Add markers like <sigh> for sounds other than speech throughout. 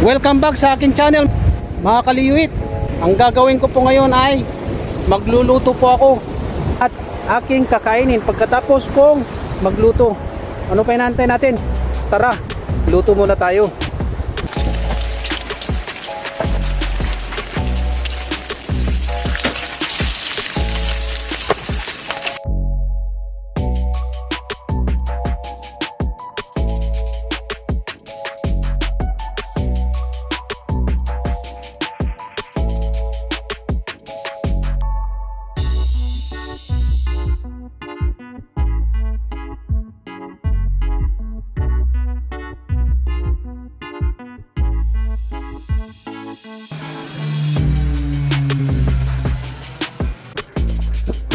Welcome back sa akin channel mga kaliyuit. Ang gagawin ko po ngayon ay Magluluto po ako At aking kakainin. Pagkatapos kong magluto Ano pa inantay natin? Tara, luto muna tayo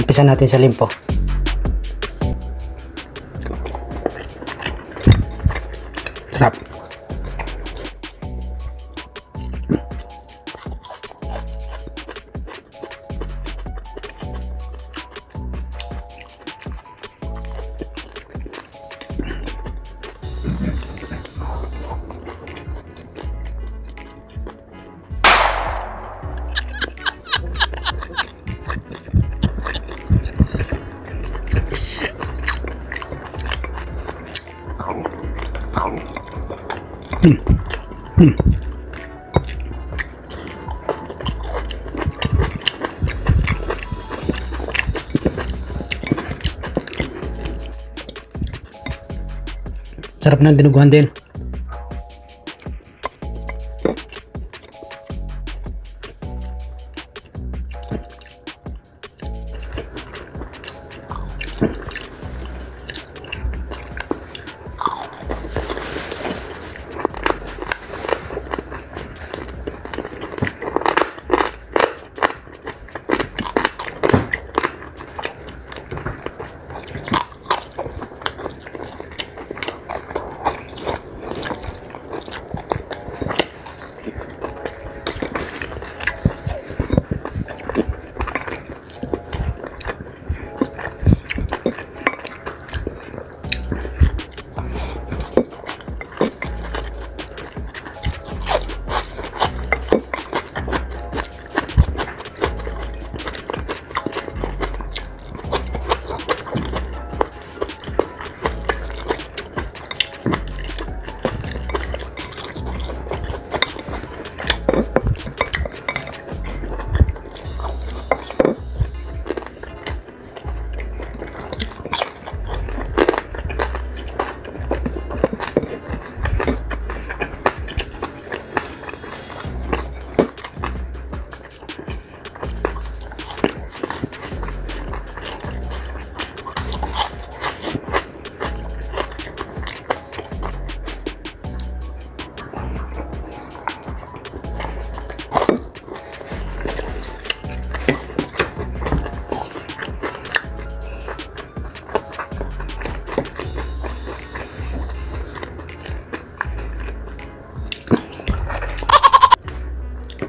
Umpisa natin sa limpo. Trap Sarap ng dinuguan din.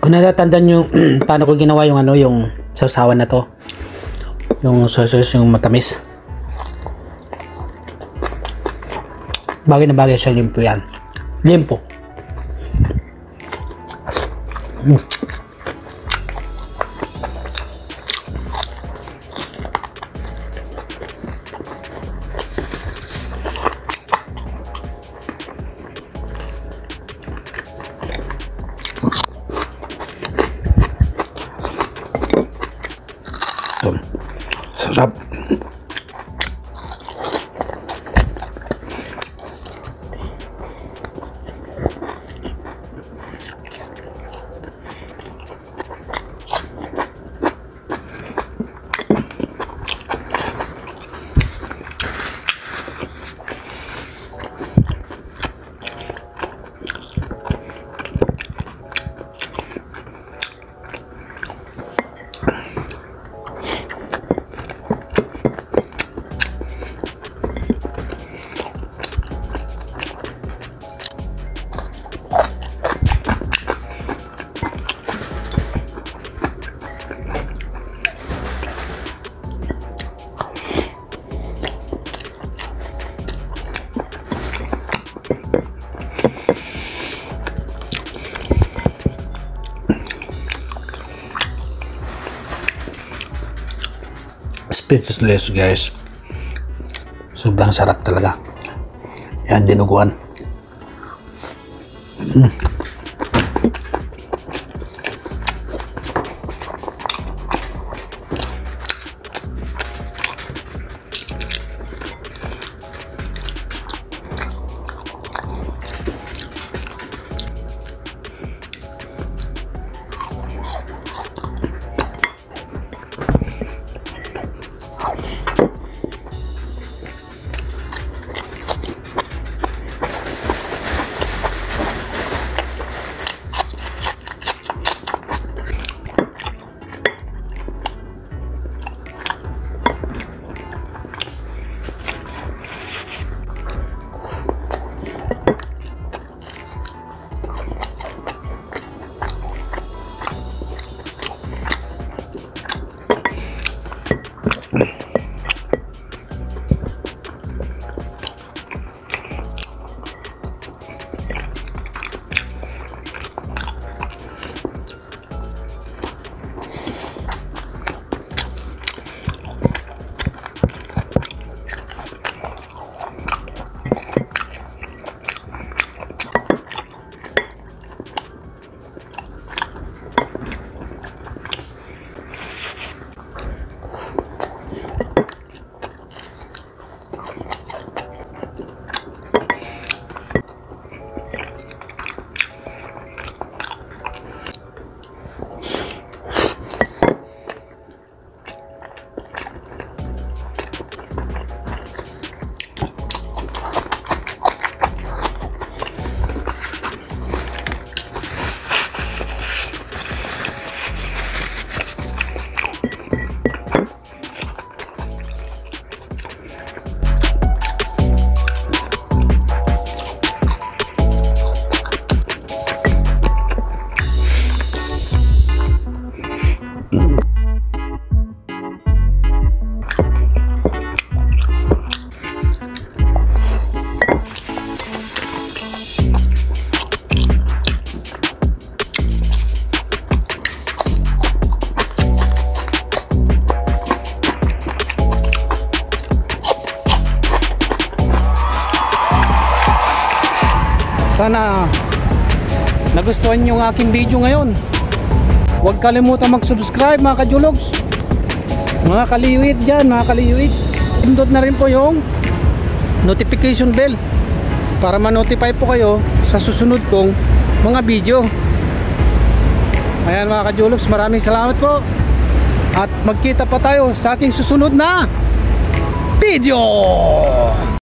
Kung natatandaan nyo <clears throat> paano ko ginawa yung ano yung sausawan na to. Yung sauce yung matamis. Bagay na bagay sa limpo yan. Limpo. Mm. Sarap. Speechless guys. Sobrang sarap talaga. Yan, dinuguan. Sana nagustuhan nyo ang aking video ngayon. Huwag kalimutan mag-subscribe mga kajulogs. Mga kaliwit dyan, mga kaliwit. Pindot na rin po yung notification bell para ma-notify po kayo sa susunod kong mga video. Ayan mga kajulogs, maraming salamat po. At magkita pa tayo sa aking susunod na video.